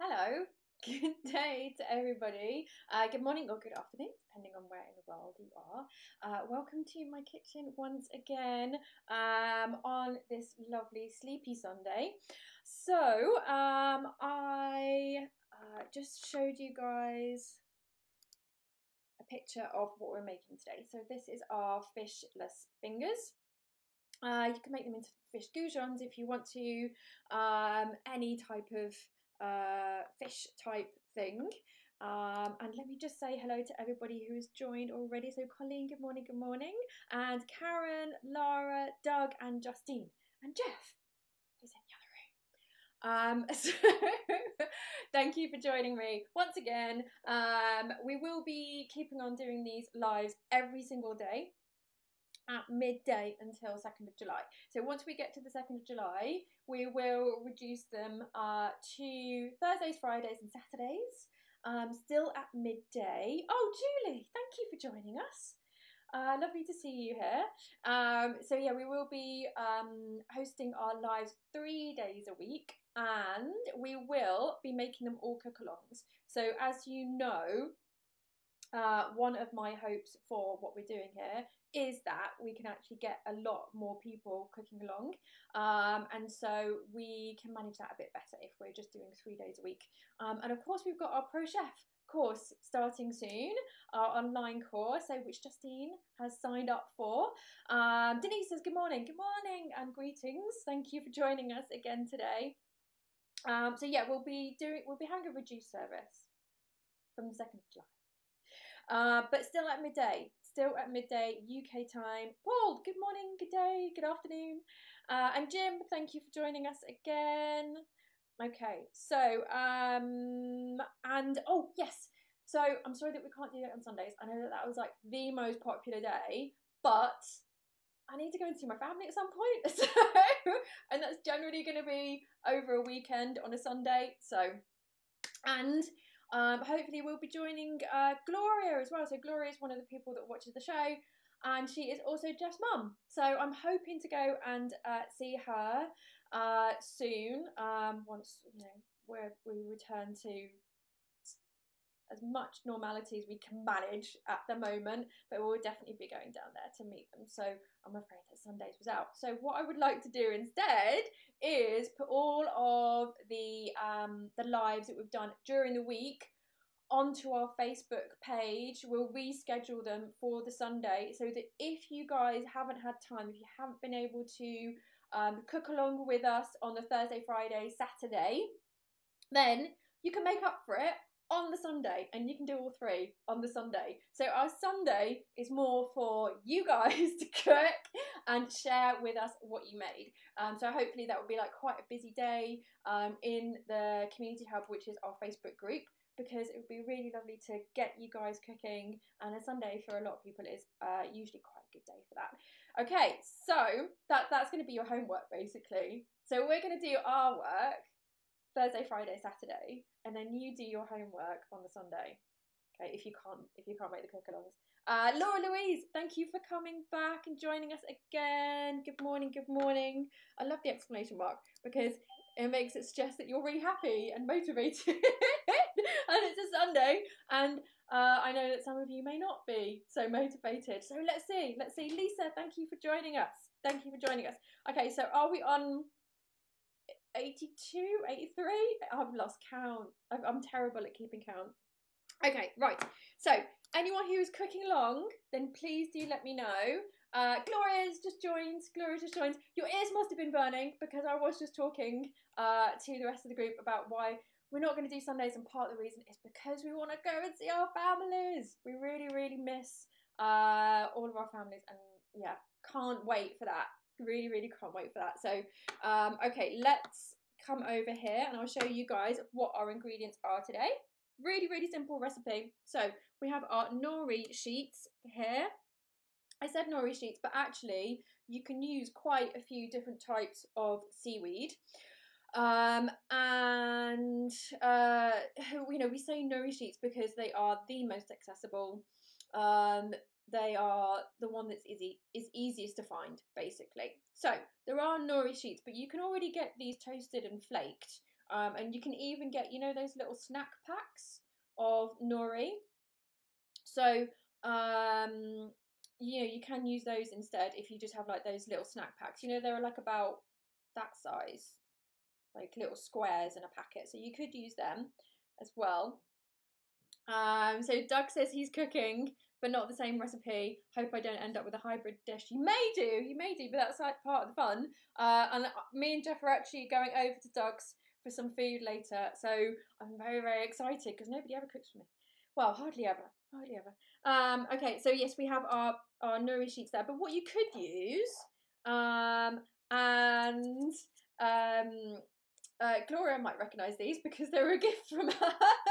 Hello, good day to everybody. Uh, good morning or good afternoon, depending on where in the world you are. Uh, welcome to my kitchen once again um, on this lovely sleepy Sunday. So, um, I uh, just showed you guys a picture of what we're making today. So, this is our fishless fingers. Uh, you can make them into fish goujons if you want to, um, any type of uh, fish type thing. Um, and let me just say hello to everybody who has joined already. So, Colleen, good morning, good morning. And Karen, Lara, Doug, and Justine, and Jeff, who's in the other room. Um, so, thank you for joining me once again. Um, we will be keeping on doing these lives every single day at midday until 2nd of July. So once we get to the 2nd of July, we will reduce them uh, to Thursdays, Fridays, and Saturdays, um, still at midday. Oh, Julie, thank you for joining us. Uh, lovely to see you here. Um, so yeah, we will be um, hosting our lives three days a week, and we will be making them all cook-alongs. So as you know, uh, one of my hopes for what we're doing here is that we can actually get a lot more people cooking along. Um, and so we can manage that a bit better if we're just doing three days a week. Um, and of course, we've got our Pro Chef course starting soon, our online course, so which Justine has signed up for. Um, Denise says, Good morning, good morning, and greetings. Thank you for joining us again today. Um, so yeah, we'll be doing we'll be having a reduced service from the second of July. Uh, but still at midday, still at midday UK time. Paul, good morning, good day, good afternoon. Uh, and Jim, thank you for joining us again. Okay, so, um, and oh, yes. So I'm sorry that we can't do it on Sundays. I know that that was like the most popular day, but I need to go and see my family at some point. So, and that's generally going to be over a weekend on a Sunday. So, and um, hopefully, we'll be joining uh, Gloria as well. So, Gloria is one of the people that watches the show, and she is also Jeff's mum. So, I'm hoping to go and uh, see her uh, soon um, once you know we return to as much normality as we can manage at the moment, but we'll definitely be going down there to meet them. So I'm afraid that Sundays was out. So what I would like to do instead is put all of the um, the lives that we've done during the week onto our Facebook page. We'll reschedule them for the Sunday so that if you guys haven't had time, if you haven't been able to um, cook along with us on the Thursday, Friday, Saturday, then you can make up for it on the Sunday, and you can do all three on the Sunday. So our Sunday is more for you guys to cook and share with us what you made. Um, so hopefully that will be like quite a busy day um, in the community hub, which is our Facebook group. Because it would be really lovely to get you guys cooking, and a Sunday for a lot of people is uh, usually quite a good day for that. Okay, so that that's going to be your homework basically. So we're going to do our work Thursday, Friday, Saturday, and then you do your homework on the Sunday. Okay, if you can't if you can't make the cook-alongs. Uh, Laura Louise, thank you for coming back and joining us again. Good morning, good morning. I love the exclamation mark because it makes it suggest that you're really happy and motivated. and it's a Sunday, and uh, I know that some of you may not be so motivated. So let's see, let's see. Lisa, thank you for joining us. Thank you for joining us. Okay, so are we on 82, 83? I've lost count. I'm terrible at keeping count. Okay, right. So, anyone who is cooking along, then please do let me know. Uh, Gloria's just joined. Gloria just joined. Your ears must have been burning because I was just talking uh, to the rest of the group about why we're not going to do Sundays, and part of the reason is because we want to go and see our families. We really, really miss uh, all of our families, and yeah, can't wait for that. Really, really can't wait for that. So, um, okay, let's come over here and I'll show you guys what our ingredients are today. Really, really simple recipe. So we have our nori sheets here. I said nori sheets, but actually you can use quite a few different types of seaweed. Um, and, uh, you know, we say nori sheets because they are the most accessible. Um, they are the one that's easy is easiest to find basically so there are nori sheets but you can already get these toasted and flaked Um, and you can even get, you know, those little snack packs of nori. So, um, you know, you can use those instead if you just have like those little snack packs. You know, they're like about that size, like little squares in a packet. So you could use them as well. Um, so Doug says he's cooking, but not the same recipe. Hope I don't end up with a hybrid dish. You may do, you may do, but that's like part of the fun. Uh, and uh, me and Jeff are actually going over to Doug's for some food later, so I'm very very excited because nobody ever cooks for me. Well, hardly ever, hardly ever. Um, okay, so yes, we have our our nori sheets there, but what you could use, um, and um, uh, Gloria might recognise these because they were a gift from her.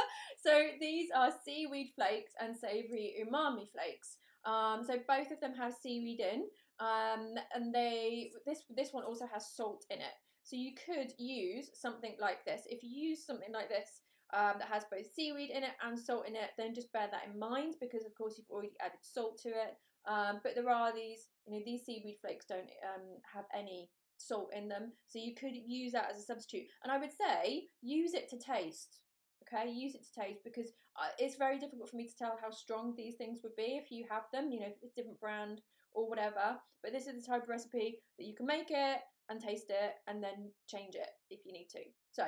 so these are seaweed flakes and savoury umami flakes. Um, so both of them have seaweed in, um, and they this this one also has salt in it. So you could use something like this. If you use something like this um, that has both seaweed in it and salt in it, then just bear that in mind because of course you've already added salt to it. Um, but there are these, you know, these seaweed flakes don't um, have any salt in them, so you could use that as a substitute. And I would say use it to taste. Okay, use it to taste because uh, it's very difficult for me to tell how strong these things would be if you have them. You know, if it's different brand or whatever. But this is the type of recipe that you can make it and taste it and then change it if you need to. So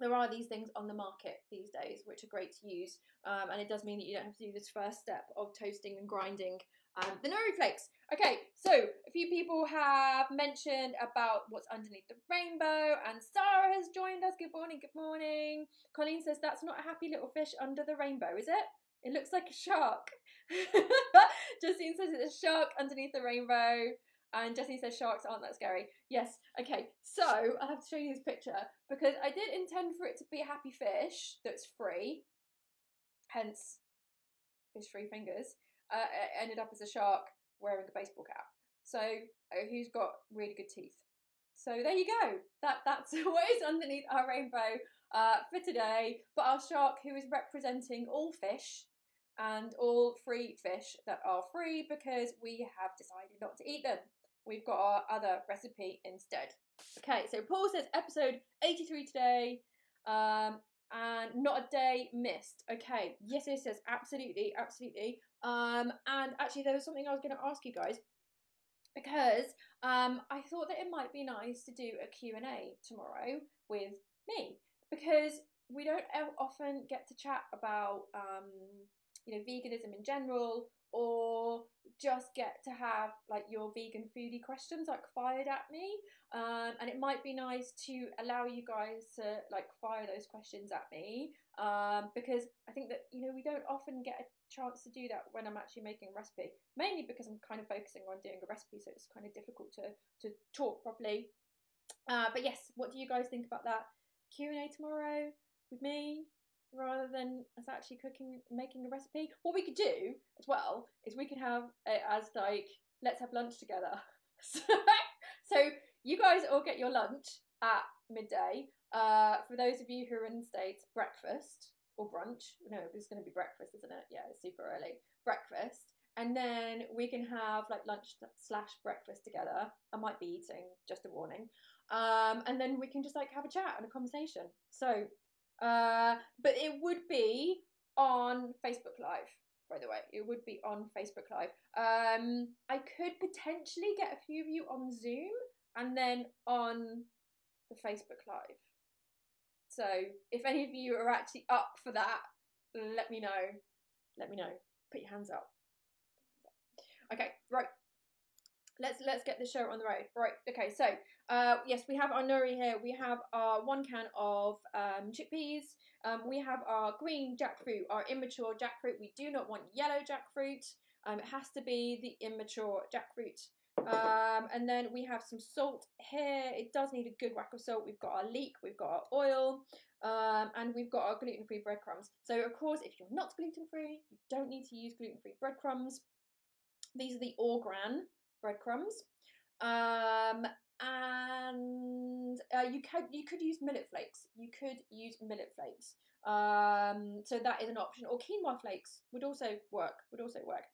there are these things on the market these days which are great to use, um, and it does mean that you don't have to do this first step of toasting and grinding um, the nori flakes. Okay, so a few people have mentioned about what's underneath the rainbow, and Sarah has joined us. Good morning, good morning. Colleen says that's not a happy little fish under the rainbow, is it? It looks like a shark. Justine says it's a shark underneath the rainbow. And Jessie says sharks aren't that scary. Yes. Okay. So I have to show you this picture because I did intend for it to be a happy fish that's free, hence fish free fingers. Uh, it ended up as a shark wearing a baseball cap. So uh, who's got really good teeth? So there you go. That that's what is underneath our rainbow uh, for today. But our shark, who is representing all fish and all free fish that are free because we have decided not to eat them we've got our other recipe instead. Okay, so Paul says episode 83 today, um, and not a day missed. Okay, yes, it says absolutely, absolutely. Um, and actually, there was something I was going to ask you guys because um, I thought that it might be nice to do a Q&A tomorrow with me because we don't often get to chat about um, you know veganism in general or just get to have like your vegan foodie questions like fired at me. Um, and it might be nice to allow you guys to like fire those questions at me um, because I think that you know we don't often get chance to do that when I'm actually making a recipe mainly because I'm kind of focusing on doing a recipe so it's kind of difficult to to talk properly uh, but yes what do you guys think about that Q&A tomorrow with me rather than us actually cooking, making a recipe. What we could do as well is we could have it as like, let's have lunch together. so you guys all get your lunch at midday. Uh, for those of you who are in the States, breakfast or brunch. No, it's going to be breakfast, isn't it? Yeah, it's super early. Breakfast. And then we can have like lunch slash breakfast together. I might be eating, just a warning. Um, and then we can just like have a chat and a conversation. So uh, but it would be on Facebook Live, by the way. It would be on Facebook Live. Um, I could potentially get a few of you on Zoom and then on the Facebook Live. So if any of you are actually up for that, let me know. Let me know. Put your hands up. Okay, right. Let's let's get the show on the road. Right. Okay. So uh, yes, we have our nori here. We have our one can of um, chickpeas. Um, we have our green jackfruit, our immature jackfruit. We do not want yellow jackfruit. Um, it has to be the immature jackfruit. Um, and then we have some salt here. It does need a good whack of salt. We've got our leek, we've got our oil, um, and we've got our gluten-free breadcrumbs. So of course, if you're not gluten-free, you don't need to use gluten-free breadcrumbs. These are the Orgran breadcrumbs. Um, and uh, you could you could use millet flakes. You could use millet flakes. Um, so that is an option, or quinoa flakes would also work. Would also work.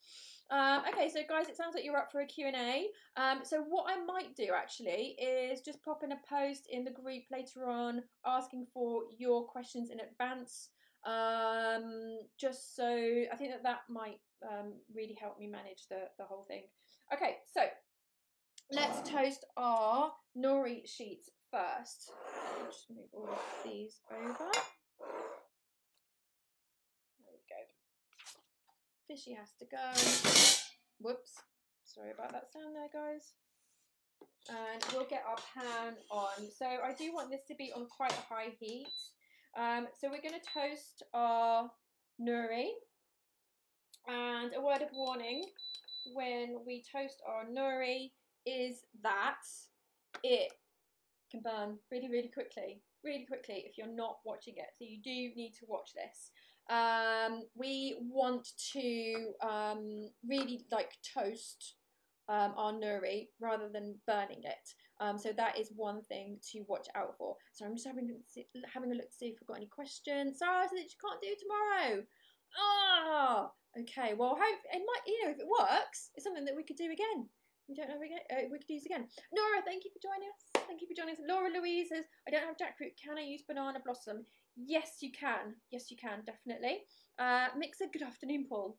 Um, okay, so guys, it sounds like you're up for a Q&A. Um, so what I might do actually is just pop in a post in the group later on asking for your questions in advance. Um, just so I think that that might um, really help me manage the, the whole thing. Okay, so let's toast our nori sheets first. Just move all of these over. Fishy has to go. Whoops. Sorry about that sound there, guys. And we'll get our pan on. So I do want this to be on quite a high heat. Um, so we're going to toast our nori. And a word of warning, when we toast our nori, is that it can burn really, really quickly. Really quickly if you're not watching it. So you do need to watch this um, we want to um, really like toast um, our nori rather than burning it. Um, so that is one thing to watch out for. So I'm just having having a look to see if we've got any questions. Sarah said that you can't do tomorrow. Ah, oh, okay. Well, hope it might. You know, if it works, it's something that we could do again. We don't know. We, get, uh, we could use again. Nora, thank you for joining us. Thank you for joining us. Laura Louise says, I don't have jackfruit. Can I use banana blossom? Yes, you can. Yes, you can, definitely. Uh, Mixer, good afternoon, Paul.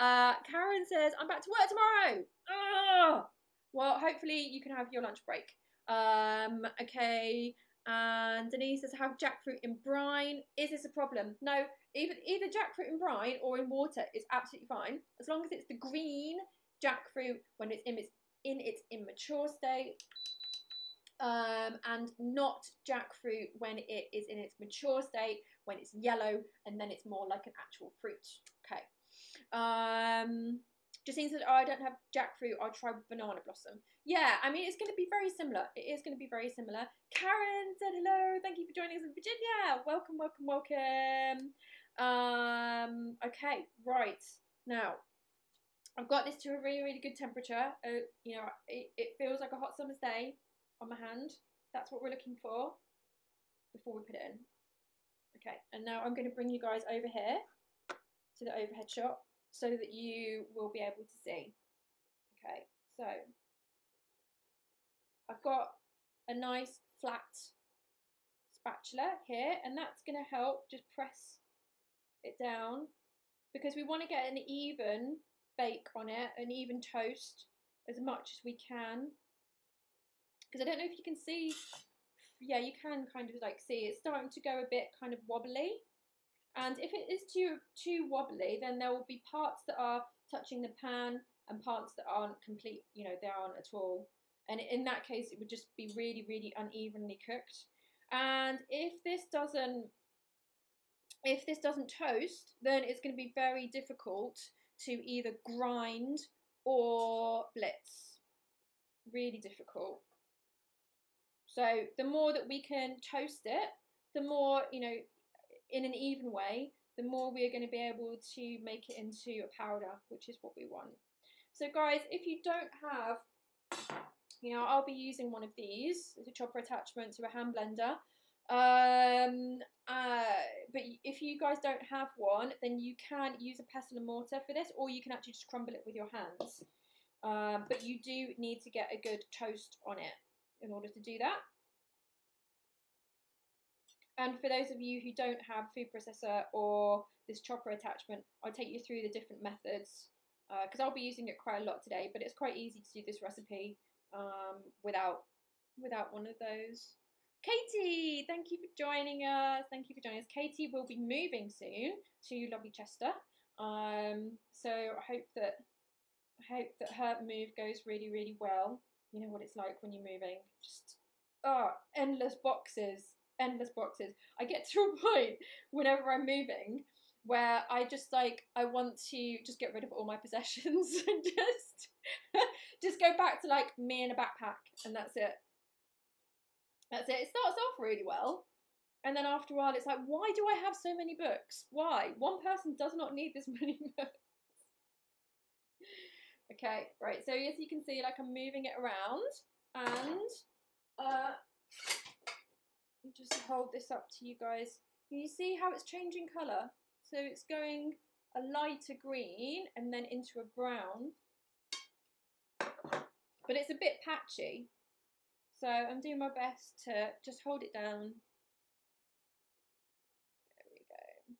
Uh, Karen says, I'm back to work tomorrow. Oh! Well, hopefully you can have your lunch break. Um, okay. And Denise says, have jackfruit in brine. Is this a problem? No, either, either jackfruit in brine or in water is absolutely fine. As long as it's the green jackfruit when it's in its, in its immature state um, and not jackfruit when it is in its mature state, when it's yellow, and then it's more like an actual fruit. Okay. Um, Justine said, oh, I don't have jackfruit, I'll try banana blossom. Yeah, I mean, it's going to be very similar. It is going to be very similar. Karen said, hello, thank you for joining us in Virginia. Welcome, welcome, welcome. Um, okay, right. Now, I've got this to a really, really good temperature. Uh, you know, it, it feels like a hot summer's day on my hand. That's what we're looking for before we put it in. Okay, and now I'm going to bring you guys over here to the overhead shot so that you will be able to see. Okay, so I've got a nice flat spatula here and that's going to help just press it down because we want to get an even bake on it, and even toast as much as we can because I don't know if you can see, yeah, you can kind of like see it's starting to go a bit kind of wobbly. And if it is too too wobbly, then there will be parts that are touching the pan and parts that aren't complete, you know, they aren't at all. And in that case, it would just be really, really unevenly cooked. And if this doesn't if this doesn't toast, then it's going to be very difficult to either grind or blitz. Really difficult. So the more that we can toast it, the more, you know, in an even way, the more we are going to be able to make it into a powder, which is what we want. So guys, if you don't have, you know, I'll be using one of these as a chopper attachment to a hand blender. Um, uh, but if you guys don't have one, then you can use a pestle and mortar for this, or you can actually just crumble it with your hands. Um, but you do need to get a good toast on it in order to do that. And for those of you who don't have food processor or this chopper attachment, I'll take you through the different methods because uh, I'll be using it quite a lot today, but it's quite easy to do this recipe um, without without one of those. Katie, thank you for joining us. Thank you for joining us. Katie will be moving soon to lovely Chester. Um, so I hope that I hope that her move goes really, really well you know what it's like when you're moving. Just oh, endless boxes, endless boxes. I get to a point whenever I'm moving where I just like I want to just get rid of all my possessions and just just go back to like me in a backpack and that's it. That's it. It starts off really well. And then after a while, it's like, why do I have so many books? Why? One person does not need this many books. Okay, right, so as you can see, like I'm moving it around. And uh, just hold this up to you guys. You see how it's changing colour? So it's going a lighter green and then into a brown. But it's a bit patchy. So I'm doing my best to just hold it down. There we go.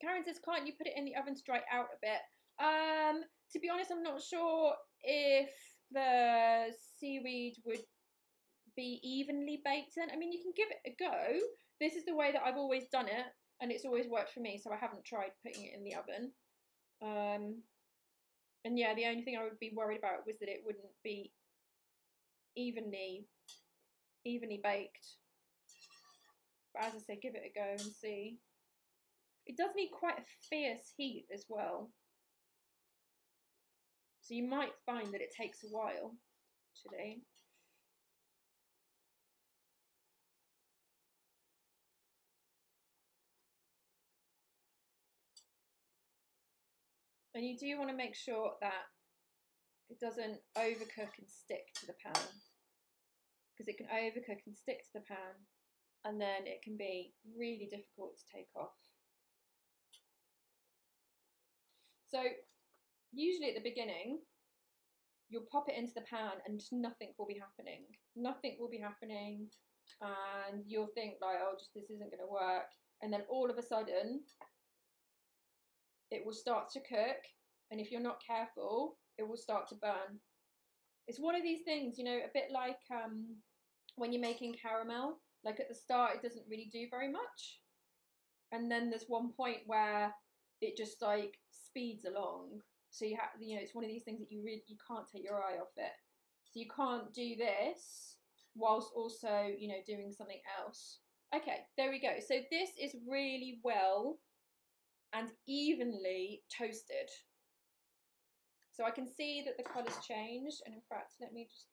Karen says, can't you put it in the oven to dry out a bit? Um, to be honest, I'm not sure if the seaweed would be evenly baked in. I mean, you can give it a go. This is the way that I've always done it, and it's always worked for me, so I haven't tried putting it in the oven. Um, and yeah, the only thing I would be worried about was that it wouldn't be evenly, evenly baked. But as I say, give it a go and see. It does need quite a fierce heat as well. So you might find that it takes a while, actually. And you do want to make sure that it doesn't overcook and stick to the pan. Because it can overcook and stick to the pan and then it can be really difficult to take off. So usually at the beginning, you'll pop it into the pan and nothing will be happening. Nothing will be happening and you'll think like, oh, just this isn't going to work. And then all of a sudden, it will start to cook, and if you're not careful, it will start to burn. It's one of these things, you know, a bit like um, when you're making caramel. Like at the start, it doesn't really do very much, and then there's one point where it just like speeds along. So you have, you know, it's one of these things that you really you can't take your eye off it. So you can't do this whilst also, you know, doing something else. Okay, there we go. So this is really well and evenly toasted. So I can see that the colour's changed and in fact let me just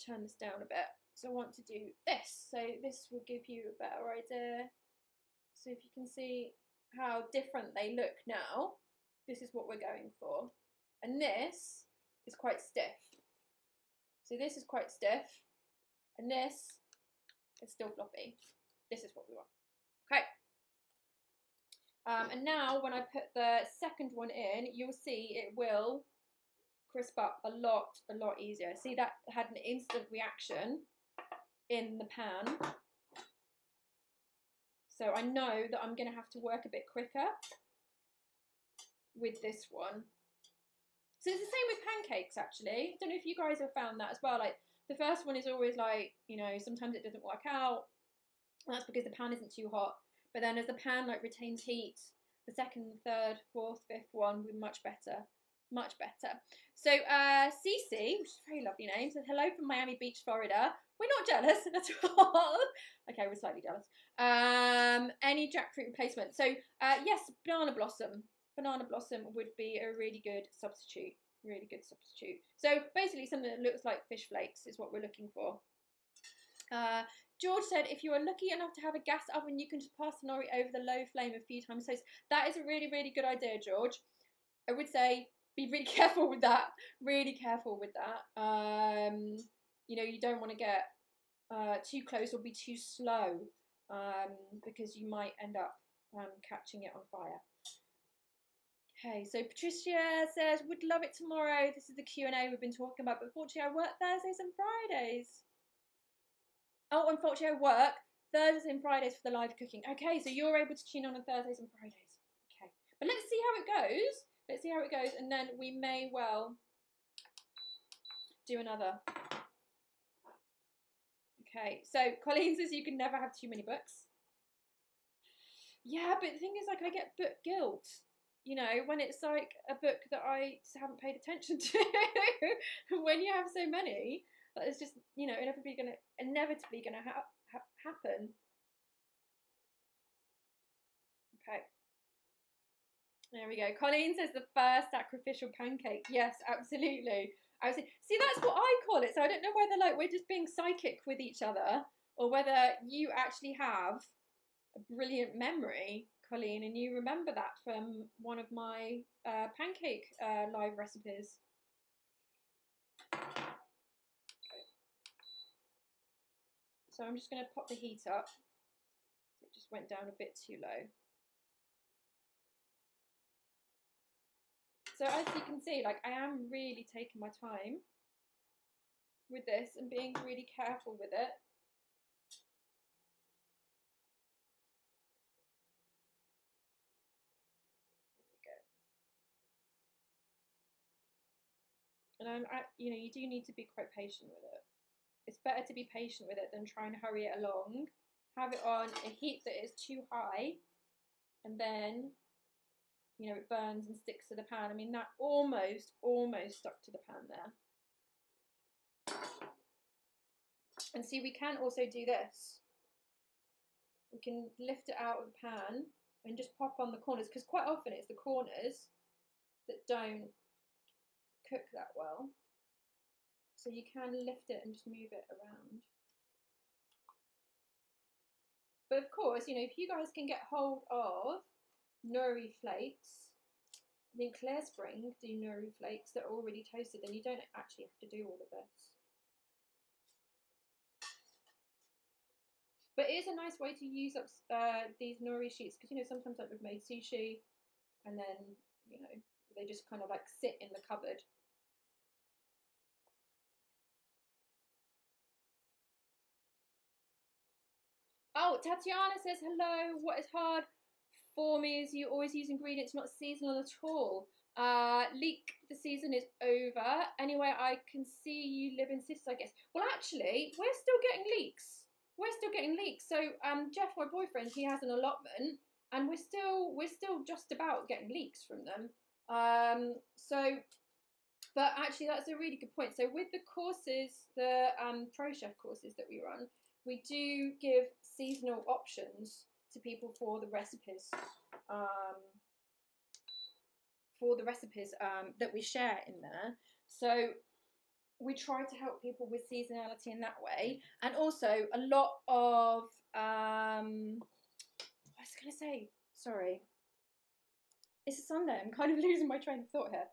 turn this down a bit. So I want to do this. So this will give you a better idea. So if you can see how different they look now, this is what we're going for. And this is quite stiff. So this is quite stiff and this is still floppy. This is what we want. Okay. Um, and now when I put the second one in, you'll see it will crisp up a lot, a lot easier. See that had an instant reaction in the pan. So I know that I'm going to have to work a bit quicker with this one. So it's the same with pancakes actually. I don't know if you guys have found that as well. Like the first one is always like, you know, sometimes it doesn't work out. That's because the pan isn't too hot. But then as the pan like retains heat, the second, third, fourth, fifth one will be much better. Much better. So uh Cece, which is a very lovely name, says hello from Miami Beach, Florida. We're not jealous at all. okay, we're slightly jealous. Um, any jackfruit replacement? So uh, yes, banana blossom. Banana blossom would be a really good substitute. Really good substitute. So basically, something that looks like fish flakes is what we're looking for. Uh, George said, if you are lucky enough to have a gas oven, you can just pass the nori over the low flame a few times. So that is a really, really good idea, George. I would say be really careful with that. Really careful with that. Um, you know, you don't want to get uh, too close or be too slow um, because you might end up um, catching it on fire. Okay, so Patricia says, would love it tomorrow. This is the Q&A we've been talking about, but fortunately I work Thursdays and Fridays. Oh, unfortunately, I work Thursdays and Fridays for the live cooking. Okay, so you're able to tune on on Thursdays and Fridays. Okay, but let's see how it goes. Let's see how it goes, and then we may well do another. Okay, so Colleen says you can never have too many books. Yeah, but the thing is, like, I get book guilt. You know, when it's like a book that I just haven't paid attention to. when you have so many, but it's just, you know, inevitably gonna inevitably gonna ha- ha- happen. Okay. There we go. Colleen says the first sacrificial pancake. Yes, absolutely. I was see that's what I call it. So I don't know whether like we're just being psychic with each other or whether you actually have a brilliant memory, Colleen, and you remember that from one of my uh, pancake uh, live recipes. So I'm just going to pop the heat up. It just went down a bit too low. So as you can see, like I am really taking my time with this and being really careful with it. And I'm, I, you know, you do need to be quite patient with it. It's better to be patient with it than try and hurry it along. Have it on a heat that is too high, and then, you know, it burns and sticks to the pan. I mean, that almost, almost stuck to the pan there. And see, we can also do this. We can lift it out of the pan and just pop on the corners because quite often it's the corners that don't cook that well. So you can lift it and just move it around. But of course, you know, if you guys can get hold of nori flakes, I think Clearspring do nori flakes that are already toasted, then you don't actually have to do all of this. But it is a nice way to use up uh, these nori sheets because you know sometimes like we've made sushi, and then you know they just kind of like sit in the cupboard. Oh, Tatiana says hello. What is hard for me is you always use ingredients not seasonal at all. Uh, leek, the season is over. Anyway, I can see you live in cities, I guess. Well, actually, we're still getting leeks we're still getting leeks. So um, Jeff, my boyfriend, he has an allotment, and we're still we're still just about getting leeks from them. Um, so, but actually, that's a really good point. So with the courses, the um, pro chef courses that we run, we do give seasonal options to people for the recipes. Um, for the recipes um, that we share in there. So we try to help people with seasonality in that way, and also a lot of um, was going to say, sorry, it's a Sunday. I'm kind of losing my train of thought here.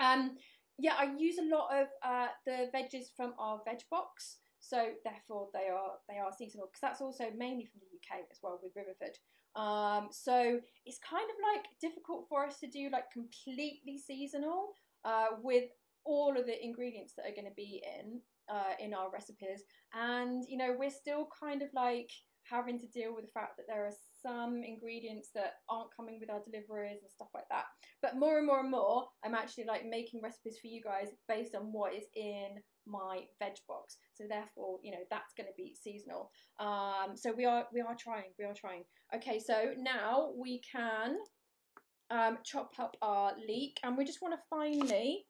Um, yeah, I use a lot of uh, the veggies from our veg box, so therefore they are they are seasonal because that's also mainly from the UK as well with Riverford. Um, so it's kind of like difficult for us to do like completely seasonal uh, with all of the ingredients that are going to be in uh, in our recipes and you know we're still kind of like having to deal with the fact that there are some ingredients that aren't coming with our deliveries and stuff like that but more and more and more i'm actually like making recipes for you guys based on what is in my veg box so therefore you know that's going to be seasonal um, so we are we are trying we are trying okay so now we can um, chop up our leek and we just want to finely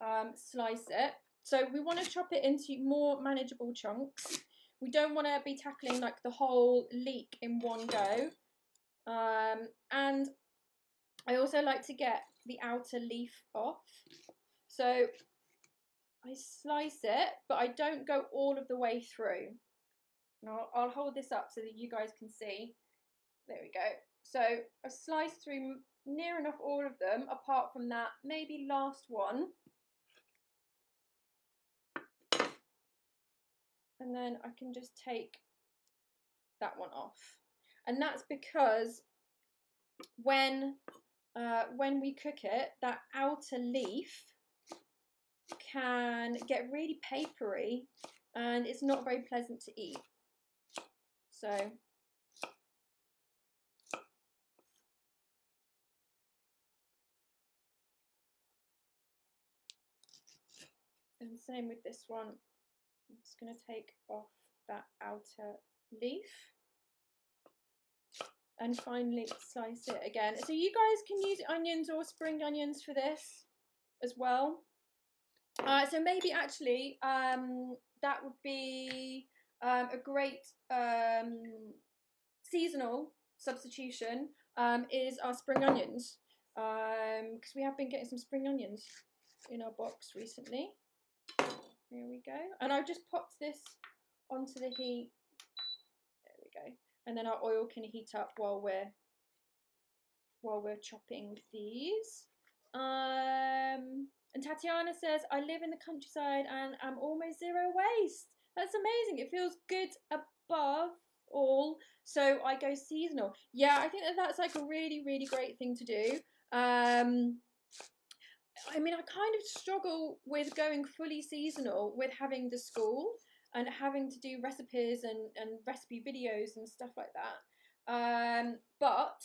um, slice it. So we want to chop it into more manageable chunks. We don't want to be tackling like the whole leek in one go. Um, and I also like to get the outer leaf off. So I slice it, but I don't go all of the way through. I'll, I'll hold this up so that you guys can see. There we go. So I slice through near enough all of them, apart from that maybe last one. and then I can just take that one off. And that's because when uh, when we cook it, that outer leaf can get really papery and it's not very pleasant to eat. So and same with this one. I'm just going to take off that outer leaf and finally slice it again. So you guys can use onions or spring onions for this as well. Uh, so maybe actually um, that would be um, a great um, seasonal substitution um, is our spring onions because um, we have been getting some spring onions in our box recently. Here we go. And I've just popped this onto the heat. There we go. And then our oil can heat up while we're while we're chopping these. Um, and Tatiana says, I live in the countryside and I'm almost zero waste. That's amazing. It feels good above all. So I go seasonal. Yeah, I think that that's like a really, really great thing to do. Um, I mean, I kind of struggle with going fully seasonal with having the school and having to do recipes and, and recipe videos and stuff like that. Um, but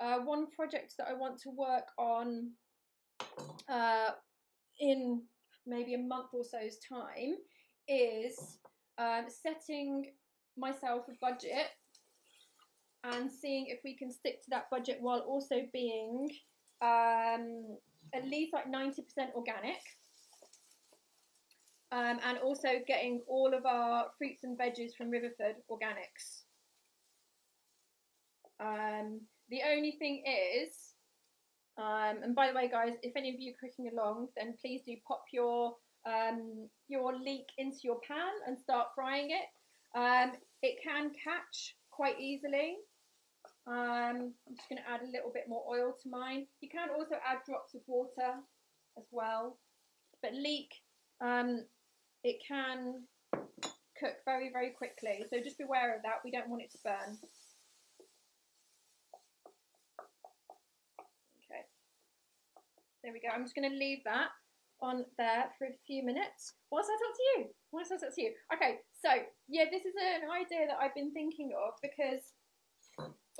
uh, one project that I want to work on uh, in maybe a month or so's time is um, setting myself a budget and seeing if we can stick to that budget while also being um, at least like 90% organic. Um, and also getting all of our fruits and veggies from Riverford organics. Um, the only thing is, um, and by the way, guys, if any of you are cooking along, then please do pop your um, your leek into your pan and start frying it. Um, it can catch quite easily. Um, I'm just going to add a little bit more oil to mine. You can also add drops of water as well. But leek, um, it can cook very, very quickly. So just beware of that. We don't want it to burn. Okay. There we go. I'm just going to leave that on there for a few minutes whilst I talk to you. Whilst I talk to you. Okay, so yeah, this is an idea that I've been thinking of because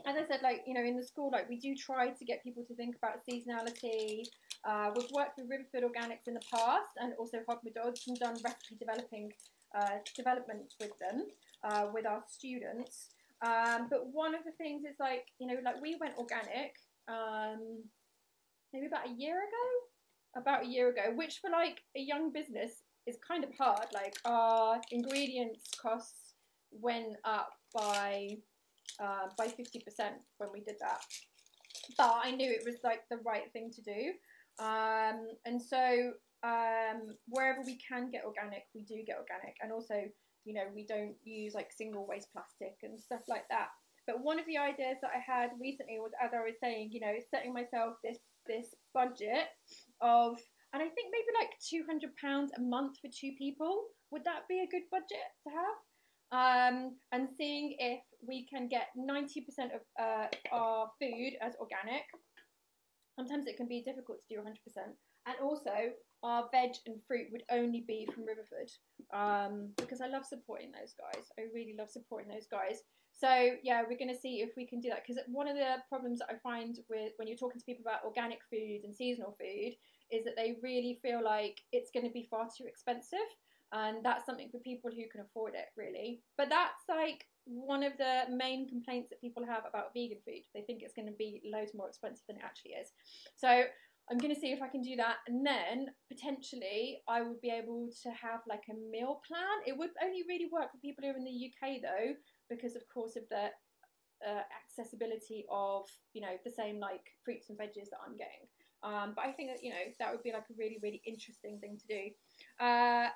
as I said, like, you know, in the school, like, we do try to get people to think about seasonality. Uh, we've worked with Riverford Organics in the past and also Hodmedods and done recipe developing uh, development with them, uh, with our students. Um, but one of the things is like, you know, like we went organic um, maybe about a year ago, about a year ago, which for like a young business is kind of hard. Like our ingredients costs went up by uh, by 50% when we did that. But I knew it was like the right thing to do. Um, and so um, wherever we can get organic, we do get organic. And also, you know, we don't use like single waste plastic and stuff like that. But one of the ideas that I had recently was, as I was saying, you know, setting myself this this budget of, and I think maybe like two hundred pounds a month for two people. Would that be a good budget to have? um, and seeing if we can get 90% of uh, our food as organic. Sometimes it can be difficult to do 100%. And also, our veg and fruit would only be from Riverford um, because I love supporting those guys. I really love supporting those guys. So yeah, we're going to see if we can do that because one of the problems that I find with when you're talking to people about organic food and seasonal food is that they really feel like it's going to be far too expensive and that's something for people who can afford it really. But that's like one of the main complaints that people have about vegan food. They think it's going to be loads more expensive than it actually is. So i'm going to see if i can do that and then potentially i would be able to have like a meal plan. It would only really work for people who are in the uk though because of course of the uh, accessibility of you know the same like fruits and veggies that i'm getting um, but I think that you know that would be like a really really interesting thing to do. Uh,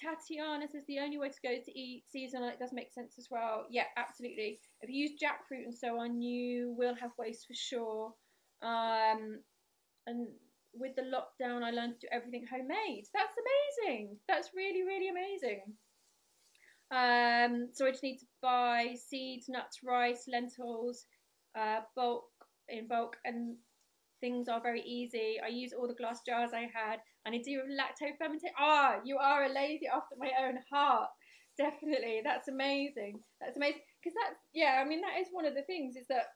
Tatiana says the only way to go is to eat seasonal. It does make sense as well. Yeah, absolutely. If you use jackfruit and so on, you will have waste for sure. Um, and with the lockdown, I learned to do everything homemade. That's amazing. That's really, really amazing. Um, so I just need to buy seeds, nuts, rice, lentils, uh, bulk in bulk, and things are very easy. I use all the glass jars I had, and I do lacto fermentation. Ah, you are a lady after my own heart. Definitely, that's amazing. That's amazing because that's yeah. I mean, that is one of the things is that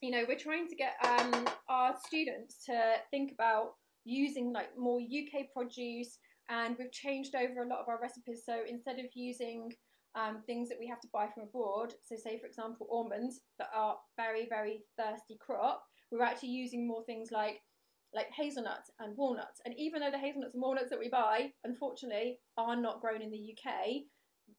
you know we're trying to get um, our students to think about using like more UK produce, and we've changed over a lot of our recipes. So instead of using um, things that we have to buy from abroad, so say for example almonds that are very very thirsty crop we're actually using more things like like hazelnuts and walnuts. And even though the hazelnuts and walnuts that we buy, unfortunately, are not grown in the UK,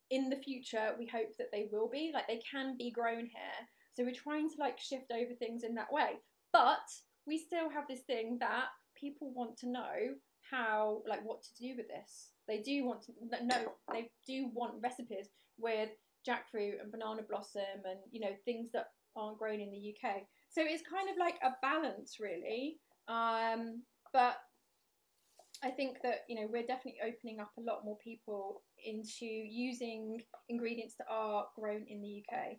in the future we hope that they will be. Like they can be grown here. So we're trying to like shift over things in that way. But we still have this thing that people want to know how like what to do with this. They do want to know they do want recipes with jackfruit and banana blossom and you know things that aren't grown in the UK. So it's kind of like a balance, really. Um, but I think that you know we're definitely opening up a lot more people into using ingredients that are grown in the UK.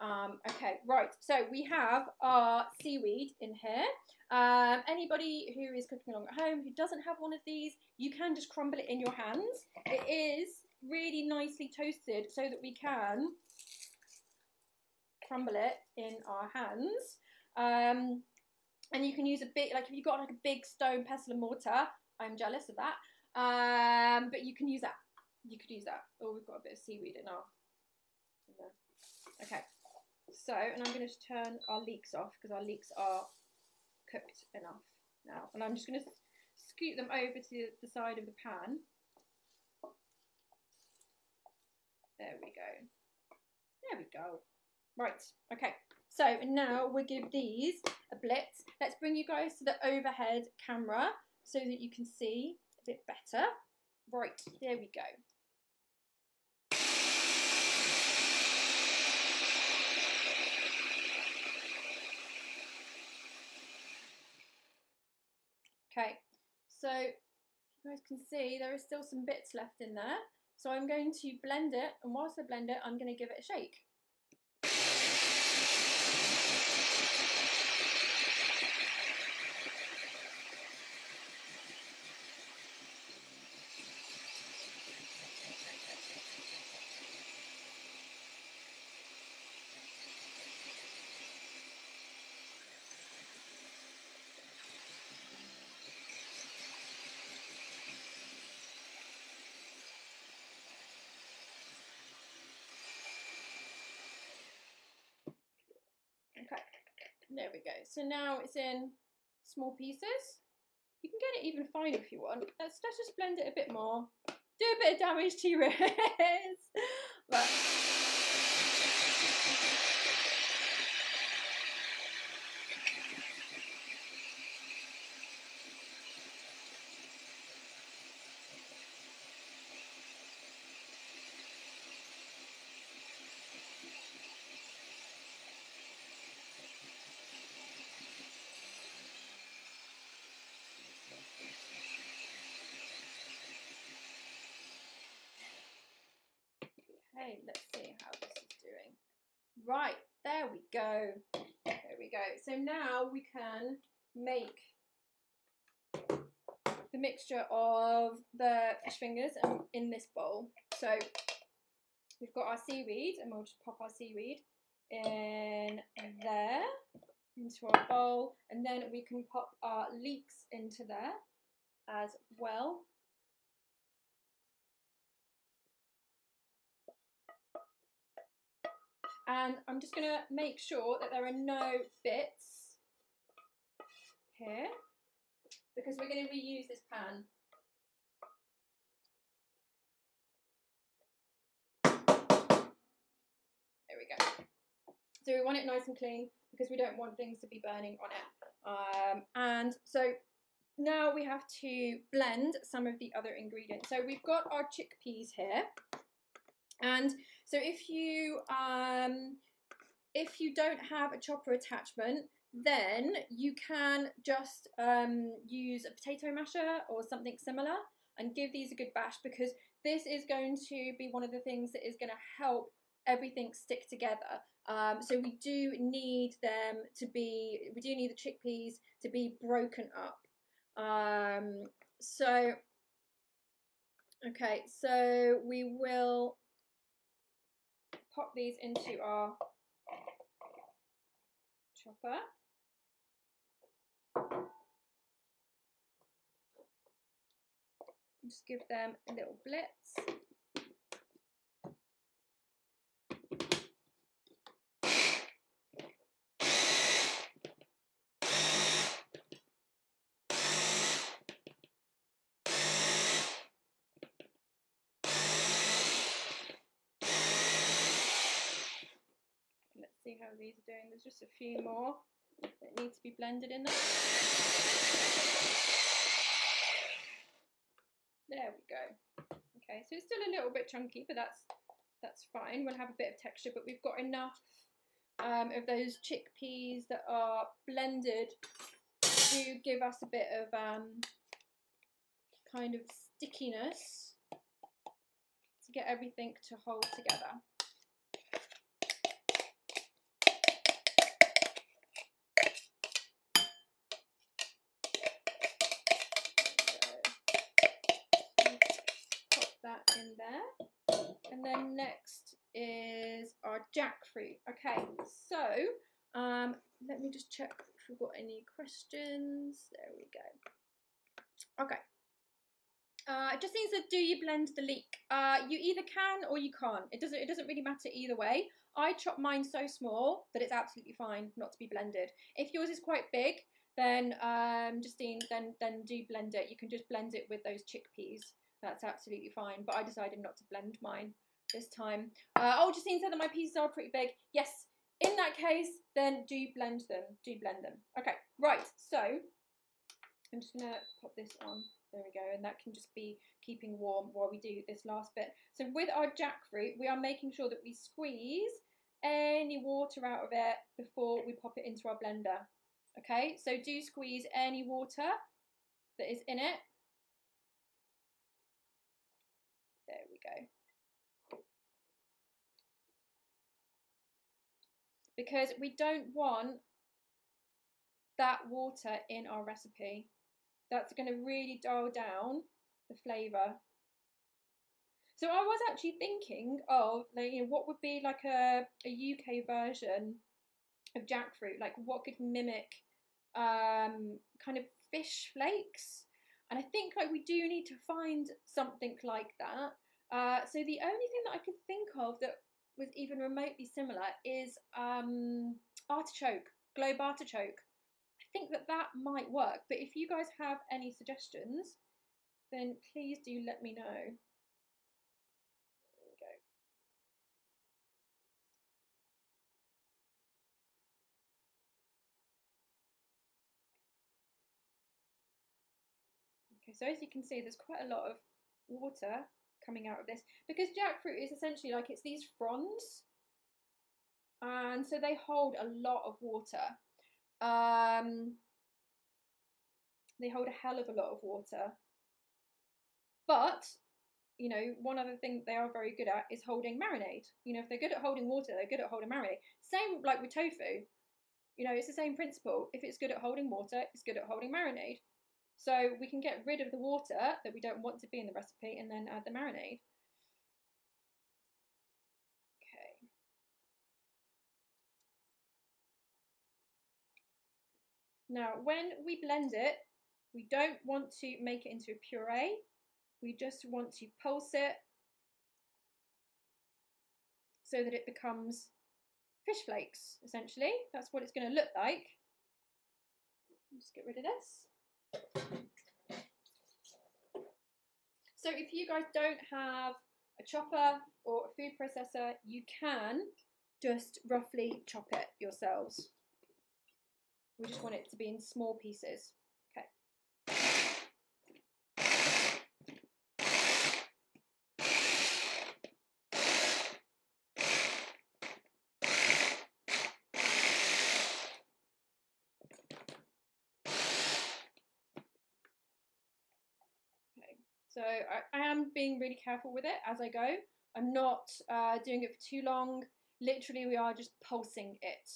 Um, okay, right. So we have our seaweed in here. Um, anybody who is cooking along at home who doesn't have one of these, you can just crumble it in your hands. It is really nicely toasted so that we can crumble it in our hands. Um, and you can use a bit, like if you've got like a big stone pestle and mortar, I'm jealous of that. Um, but you can use that. You could use that. Oh, we've got a bit of seaweed in our. In. Okay. So, and I'm going to turn our leeks off because our leeks are cooked enough now. And I'm just going to scoot them over to the side of the pan. There we go. There we go. Right, okay. So now we'll give these a blitz. Let's bring you guys to the overhead camera so that you can see a bit better. Right, there we go. Okay, so you guys can see there is still some bits left in there. So I'm going to blend it, and whilst I blend it, I'm going to give it a shake. Okay, there we go. So now it's in small pieces. You can get it even finer if you want. Let's, let's just blend it a bit more. Do a bit of damage to your ears. but Okay, let's see how this is doing. Right, there we go. There we go. So now we can make the mixture of the fish fingers in this bowl. So we've got our seaweed and we'll just pop our seaweed in there into our bowl and then we can pop our leeks into there as well and I'm just going to make sure that there are no bits here because we're going to reuse this pan. There we go. So we want it nice and clean because we don't want things to be burning on it. Um, and so now we have to blend some of the other ingredients. So we've got our chickpeas here. And so if you um, if you don't have a chopper attachment, then you can just um, use a potato masher or something similar and give these a good bash because this is going to be one of the things that is going to help everything stick together. Um, so we do need them to be, we do need the chickpeas to be broken up. Um, so, okay, so we will pop these into our chopper. Just give them a little blitz. See how these are doing. There's just a few more that need to be blended in there. There we go. Okay, so it's still a little bit chunky, but that's that's fine. We'll have a bit of texture, but we've got enough um, of those chickpeas that are blended to give us a bit of um, kind of stickiness to get everything to hold together. That in there. And then next is our jackfruit. Okay, so um, let me just check if we've got any questions. There we go. Okay. Uh, it just needs to do you blend the leek? Uh, you either can or you can't. It doesn't. It doesn't really matter either way. I chop mine so small that it's absolutely fine not to be blended. If yours is quite big, then um, Justine, then then do blend it. You can just blend it with those chickpeas. That's absolutely fine. But I decided not to blend mine this time. Uh, oh, Justine said that my pieces are pretty big. Yes. In that case, then do blend them. Do blend them. Okay. Right. So I'm just gonna pop this on. There we go, and that can just be keeping warm while we do this last bit. So with our jackfruit, we are making sure that we squeeze any water out of it before we pop it into our blender. Okay, so do squeeze any water that is in it. There we go. Because we don't want that water in our recipe that's going to really dial down the flavour. So I was actually thinking of like, you know, what would be like a, a UK version of jackfruit, like what could mimic um, kind of fish flakes. And I think like we do need to find something like that. Uh, so the only thing that I could think of that was even remotely similar is um, artichoke, globe artichoke I think that that might work. But if you guys have any suggestions, then please do let me know. Okay, so as you can see, there's quite a lot of water coming out of this because jackfruit is essentially like it's these fronds and so they hold a lot of water um, they hold a hell of a lot of water. But, you know, one other thing they are very good at is holding marinade. You know, if they're good at holding water, they're good at holding marinade. Same like with tofu. You know, it's the same principle. If it's good at holding water, it's good at holding marinade. So we can get rid of the water that we don't want to be in the recipe and then add the marinade. Okay. Now, when we blend it, we don't want to make it into a puree. We just want to pulse it so that it becomes fish flakes, essentially. That's what it's going to look like. Just get rid of this. So if you guys don't have a chopper or a food processor, you can just roughly chop it yourselves. We just want it to be in small pieces. Okay. So I, I, am being really careful with it as I go. I'm not uh, doing it for too long. Literally, we are just pulsing it.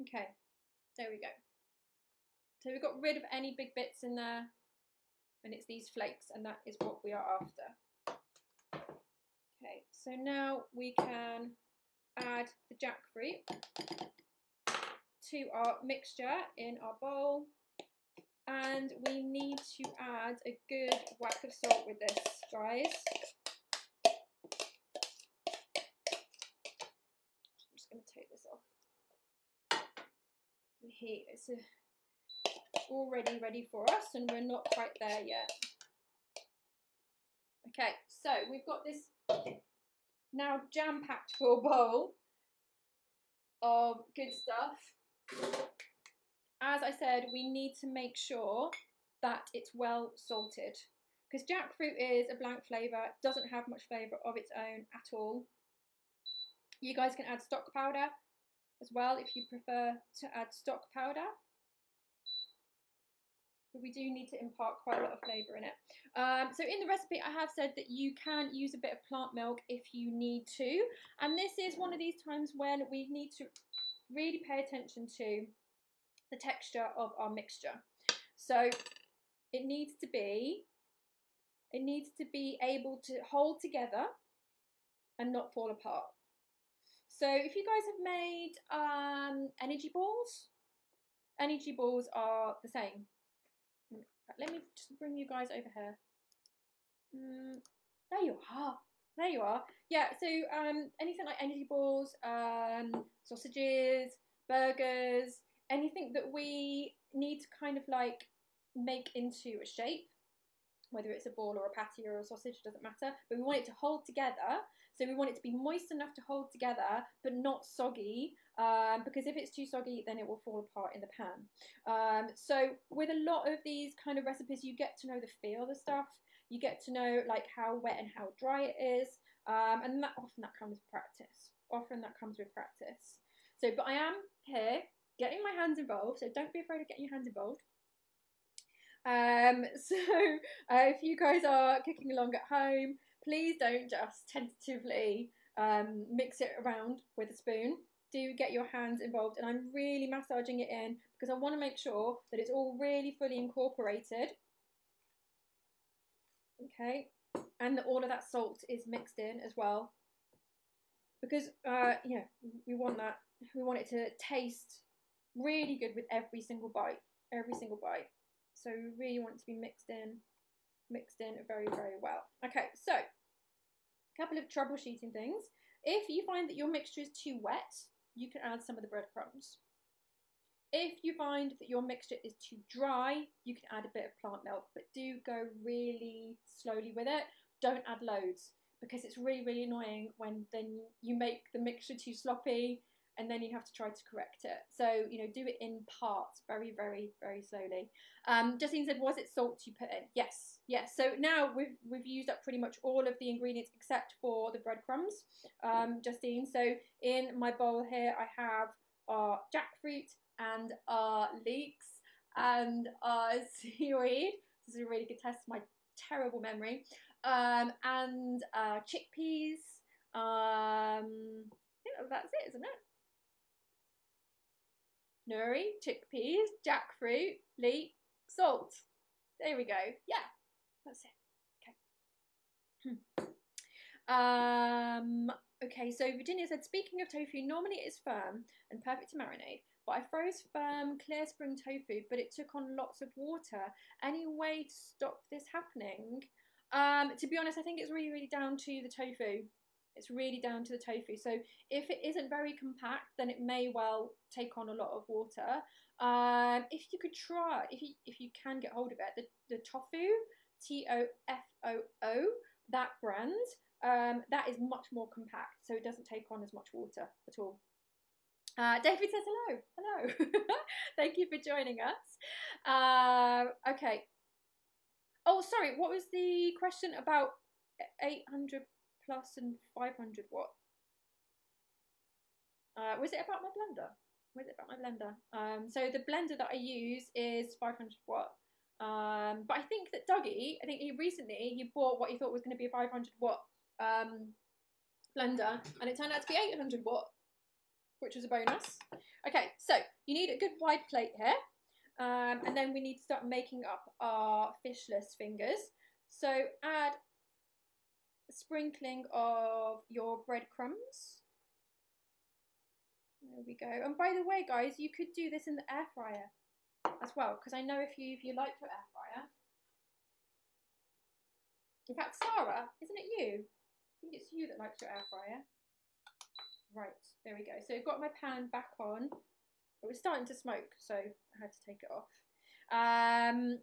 Okay, there we go. So we've got rid of any big bits in there and it's these flakes and that is what we are after. Okay, so now we can add the jackfruit to our mixture in our bowl and we need to add a good whack of salt with this guys. I'm just going to take this off the heat is uh, already ready for us and we're not quite there yet. Okay, so we've got this now jam-packed full bowl of good stuff. As I said, we need to make sure that it's well salted. because jackfruit is a blank flavour, doesn't have much flavour of its own at all. You guys can add stock powder as well if you prefer to add stock powder. But we do need to impart quite a lot of flavour in it. Um, so in the recipe I have said that you can use a bit of plant milk if you need to. And this is one of these times when we need to really pay attention to the texture of our mixture. So it needs to be it needs to be able to hold together and not fall apart. So if you guys have made um, energy balls, energy balls are the same. Let me just bring you guys over here. Mm, there you are. There you are. Yeah, so um, anything like energy balls, um, sausages, burgers, anything that we need to kind of like make into a shape, whether it's a ball or a patty or a sausage, doesn't matter, but we want it to hold together. So we want it to be moist enough to hold together, but not soggy, um, because if it's too soggy, then it will fall apart in the pan. Um, so with a lot of these kind of recipes, you get to know the feel of the stuff. You get to know like how wet and how dry it is, um, and that often that comes with practice. Often that comes with practice. So, but I am here getting my hands involved, so don't be afraid of getting your hands involved. Um, so uh, if you guys are cooking along at home, please don't just tentatively um, mix it around with a spoon. Do get your hands involved, and I'm really massaging it in because I want to make sure that it's all really fully incorporated. Okay, and that all of that salt is mixed in as well, because uh, yeah, we want that. We want it to taste really good with every single bite, every single bite. So we really want it to be mixed in, mixed in very, very well. Okay, so a couple of troubleshooting things. If you find that your mixture is too wet, you can add some of the breadcrumbs. If you find that your mixture is too dry, you can add a bit of plant milk, but do go really slowly with it. Don't add loads because it's really, really annoying when then you make the mixture too sloppy and then you have to try to correct it. So, you know, do it in parts, very, very, very slowly. Um, Justine said, was it salt you put in? Yes, yes. So now we've, we've used up pretty much all of the ingredients except for the breadcrumbs, um, Justine. So in my bowl here, I have our jackfruit and our leeks and our seaweed. This is a really good test of my terrible memory. Um, and uh, chickpeas. Um, I think that's it, isn't it? nori, chickpeas, jackfruit, leek, salt. There we go. Yeah, it. Okay. Hmm. um, okay, so Virginia said, speaking of tofu, normally it's firm and perfect to marinate, but I froze firm Clearspring tofu, but it took on lots of water. Any way to stop this happening? Um, to be honest, I think it's really, really down to the tofu. It's really down to the tofu. So if it isn't very compact, then it may well take on a lot of water. Um, if you could try, if you if you can get hold of it, the, the tofu, T O F O O, that brand, um, that is much more compact, so it doesn't take on as much water at all. Uh, David says hello. Hello. Thank you for joining us. Uh, okay. Oh, sorry. What was the question about 800 plus and 500 watt. Uh, was it about my blender? Was it about my blender? Um, so the blender that I use is 500 watt. Um, but I think that Dougie, I think he recently he bought what he thought was going to be a 500 watt um, blender, and it turned out to be 800 watt, which was a bonus. Okay, so you need a good wide plate here, um, and then we need to start making up our fishless fingers. So add a sprinkling of your breadcrumbs. There we go. And by the way, guys, you could do this in the air fryer as well, because I know if you if you like your air fryer. In fact, Sarah, isn't it you? I think it's you that likes your air fryer. Right, there we go. So I've got my pan back on. It was starting to smoke, so I had to take it off. Um,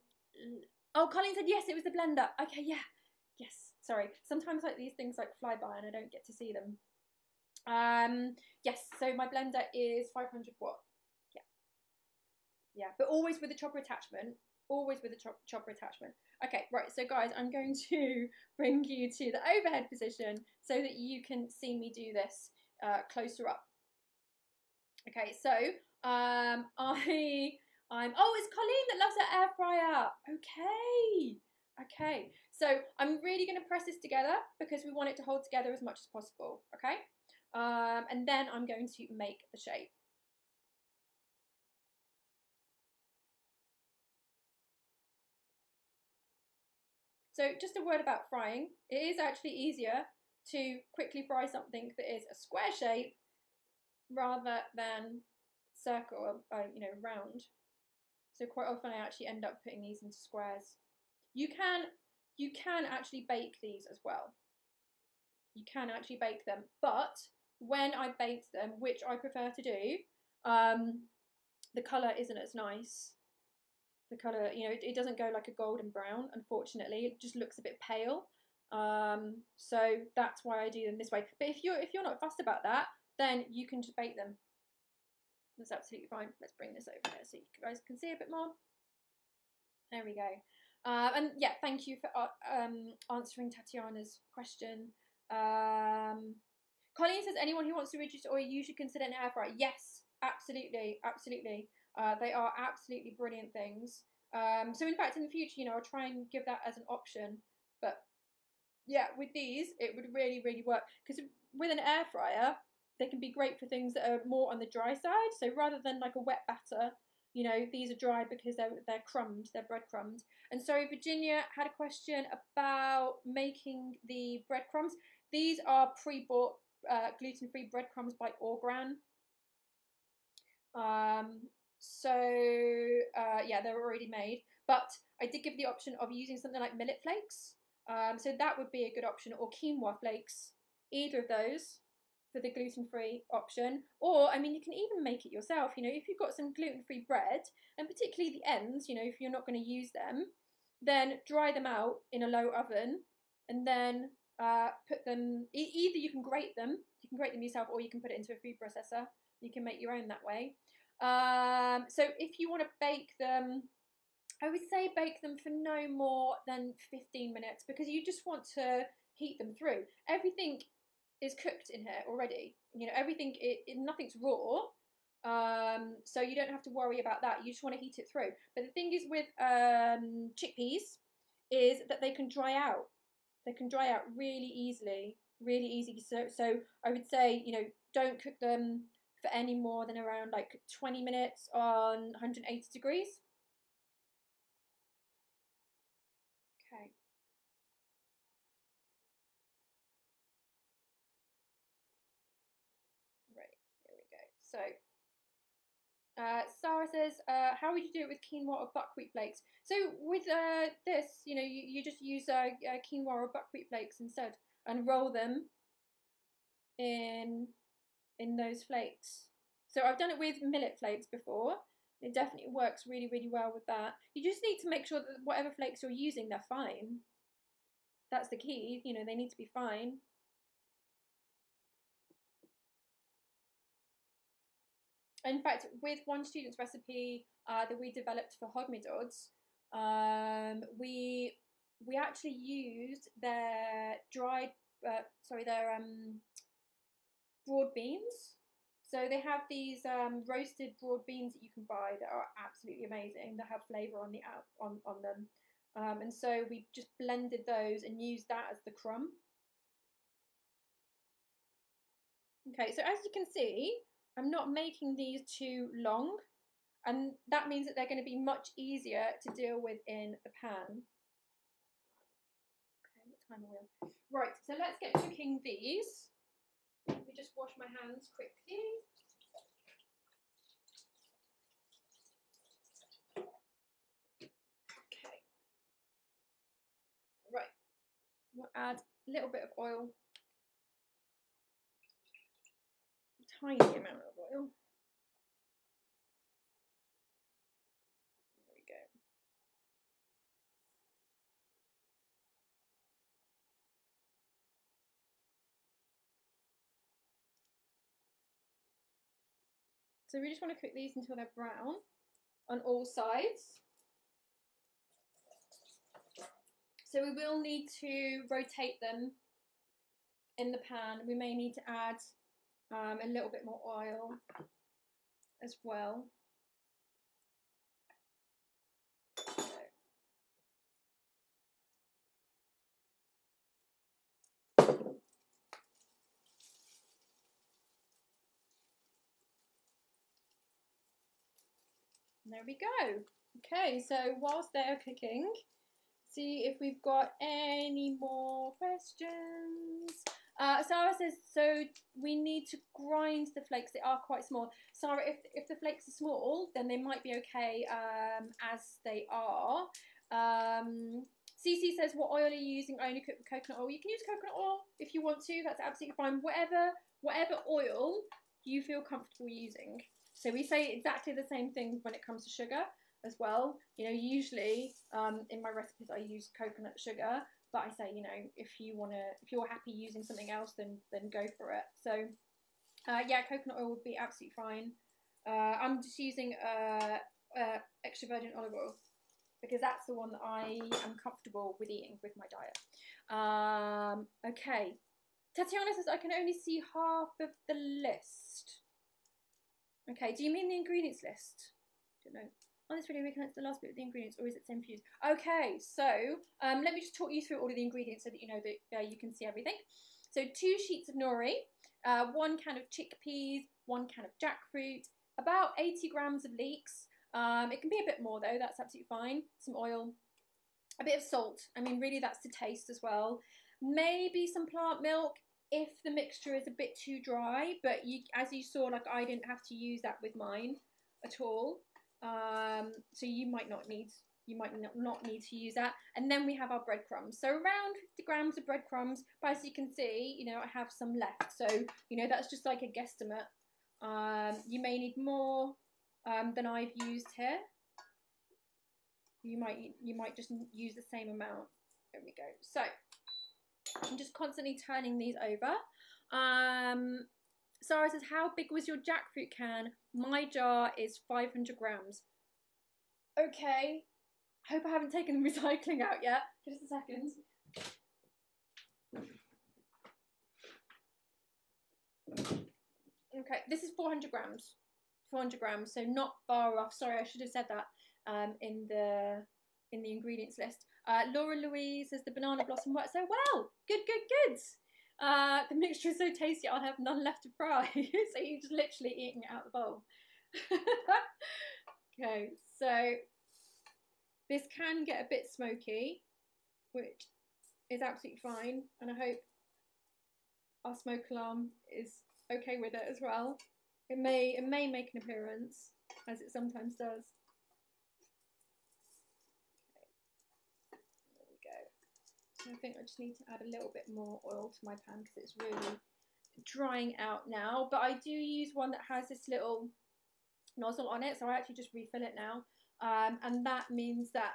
oh, Colleen said yes, it was the blender. Okay, yeah, yes. Sorry, sometimes like these things like fly by and I don't get to see them. Um, yes, so my blender is 500 watt. Yeah. But always with a chopper attachment always with a chop- chopper attachment. Okay, right, so guys, I'm going to bring you to the overhead position so that you can see me do this uh, closer up. Okay, so um, I, I'm, oh, it's Colleen that loves her air fryer. Okay, okay. So I'm really going to press this together because we want it to hold together as much as possible, okay? Um, and then I'm going to make the shape. So just a word about frying. It is actually easier to quickly fry something that is a square shape rather than circle or uh, you know round. So quite often I actually end up putting these into squares. You can you can actually bake these as well. You can actually bake them, but when I bake them, which I prefer to do, um, the colour isn't as nice the colour, you know, it, it, doesn't go like a golden brown, unfortunately. It just looks a bit pale. Um, so that's why I do them this way. But if you're if you're not fussed about that, then you can just bake them. That's absolutely fine. Let's bring this over there so you guys can see a bit more. There we go. Uh, and yeah, thank you for uh, um, answering Tatiana's question. Um, Colleen says, anyone who wants to reduce oil, you should consider an air fryer. Yes, absolutely, absolutely. Uh, they are absolutely brilliant things. Um, so in fact, in the future, you know, I'll try and give that as an option. But yeah, with these, it would really, really work because with an air fryer, they can be great for things that are more on the dry side. So rather than like a wet batter, you know, these are dry because they're they're crumbed, they're breadcrumbed. And so Virginia had a question about making the breadcrumbs. These are pre-bought uh, gluten-free breadcrumbs by Orgran. Um, so uh, yeah, they're already made. But I did give the option of using something like millet flakes. Um, so that would be a good option, or quinoa flakes. Either of those for the gluten-free option. Or I mean, you can even make it yourself. You know, if you've got some gluten-free bread, and particularly the ends, you know, if you're not going to use them, then dry them out in a low oven, and then uh, put them. E either you can grate them, you can grate them yourself, or you can put it into a food processor. You can make your own that way. Um, so if you want to bake them, I would say bake them for no more than 15 minutes because you just want to heat them through. Everything is cooked in here already. You know, everything, it, it, nothing's raw. Um, so you don't have to worry about that. You just want to heat it through. But the thing is with um, chickpeas is that they can dry out. They can dry out really easily, really easy. So, so I would say, you know, don't cook them for any more than around like 20 minutes on 180 degrees. Okay. Right, here we go. So, uh, Sarah says, uh, how would you do it with quinoa or buckwheat flakes? So with uh, this, you know, you, you just use uh, uh, quinoa or buckwheat flakes instead and roll them in in those flakes. So I've done it with millet flakes before. It definitely works really, really well with that. You just need to make sure that whatever flakes you're using, they're fine. That's the key. You know, they need to be fine. In fact, with one student's recipe uh, that we developed for Hodmedod's, um, we we actually used their dried, uh, sorry, their um, broad beans. So they have these um, roasted broad beans that you can buy that are absolutely amazing. That have flavour on the on on them, um, and so we just blended those and used that as the crumb. Okay, so as you can see, I'm not making these too long, and that means that they're going to be much easier to deal with in the pan. Okay, what time are we on? Right, so let's get cooking these. Let me just wash my hands quickly. Okay. Right. Add a little bit of oil. A tiny amount of oil. So we just want to cook these until they're brown on all sides. So we will need to rotate them in the pan. We may need to add um, a little bit more oil as well. There we go. Okay, so whilst they're cooking, see if we've got any more questions. Uh, Sarah says, so we need to grind the flakes. They are quite small. Sarah, if, if the flakes are small, then they might be okay um, as they are. Um, Cece says, what oil are you using? I only cook with coconut oil. You can use coconut oil if you want to. That's absolutely fine. Whatever, whatever oil you feel comfortable using. So we say exactly the same thing when it comes to sugar as well. You know, usually um, in my recipes I use coconut sugar, but I say, you know, if you want to, if you're happy using something else, then then go for it. So uh, yeah, coconut oil would be absolutely fine. Uh, I'm just using uh, uh, extra virgin olive oil because that's the one that I am comfortable with eating with my diet. Um, okay. Tatiana says, I can only see half of the list. Okay, do you mean the ingredients list? Don't know. On this video, we the last bit of the ingredients, or is it same for you? Okay, so um, let me just talk you through all of the ingredients so that you know that uh, you can see everything. So two sheets of nori, uh, one can of chickpeas, one can of jackfruit, about 80 grams of leeks. Um, it can be a bit more though, that's absolutely fine. Some oil, a bit of salt. I mean, really that's to taste as well. Maybe some plant milk if the mixture is a bit too dry, but you, as you saw, like I didn't have to use that with mine at all. Um, so you might not need you might not need to use that. And then we have our breadcrumbs. So around 50 grams of breadcrumbs, but as you can see, you know, I have some left. So, you know, that's just like a guesstimate. Um, you may need more um, than I've used here. You might you might just use the same amount. There we go. So I'm just constantly turning these over. Um, Sarah says, how big was your jackfruit can? My jar is 500 grams. Okay. I hope I haven't taken the recycling out yet. Just a second. Okay, this is 400 grams. 400 grams, so not far off. Sorry, I should have said that um, in the in the ingredients list. Uh, Laura Louise says the banana blossom works so well. Good, good, good. Uh, the mixture is so tasty, I'll have none left to fry. so you're just literally eating it out of the bowl. okay, so this can get a bit smoky, which is absolutely fine, and I hope our smoke alarm is okay with it as well. It may it may make an appearance, as it sometimes does. I think I just need to add a little bit more oil to my pan because it's really drying out now. But I do use one that has this little nozzle on it, so I actually just refill it now. Um, and that means that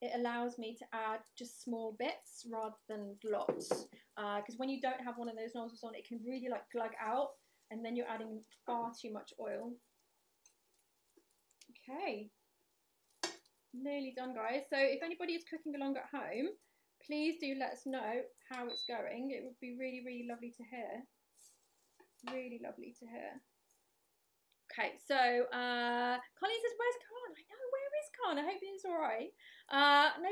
it allows me to add just small bits rather than lots. Because uh, when you don't have one of those nozzles on, it can really like glug out, and then you're adding far too much oil. Okay, nearly done, guys. So if anybody is cooking along at home, please do let us know how it's going. It would be really, really lovely to hear. Really lovely to hear. Okay, so uh, Colleen says, "Where's Khan?" I know where is Khan. I hope he's all right. Uh, no,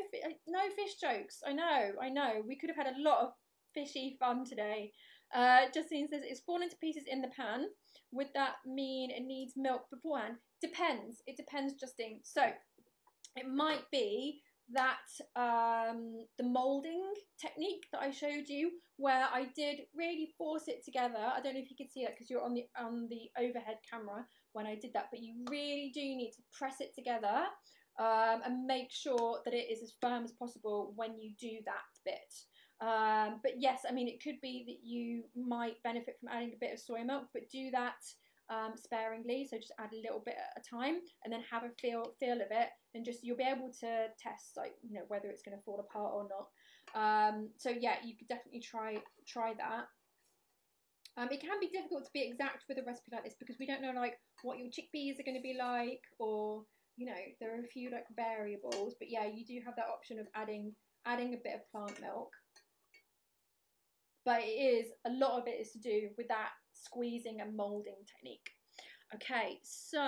no fish jokes. I know, I know. We could have had a lot of fishy fun today. Uh, Justine says it's fallen to pieces in the pan. Would that mean it needs milk beforehand? Depends. It depends, Justine. So it might be that um, the molding technique that I showed you, where I did really force it together. I don't know if you can see that because you're on the on the overhead camera when I did that, but you really do need to press it together um, and make sure that it is as firm as possible when you do that bit. Um, but yes, I mean it could be that you might benefit from adding a bit of soy milk, but do that um, sparingly. So just add a little bit at a time, and then have a feel feel of it, and just you'll be able to test like you know whether it's going to fall apart or not. Um, so yeah, you could definitely try try that. Um, it can be difficult to be exact with a recipe like this because we don't know like what your chickpeas are going to be like, or you know there are a few like variables. But yeah, you do have that option of adding adding a bit of plant milk. But it is, a lot of it is to do with that squeezing and moulding technique. Okay, so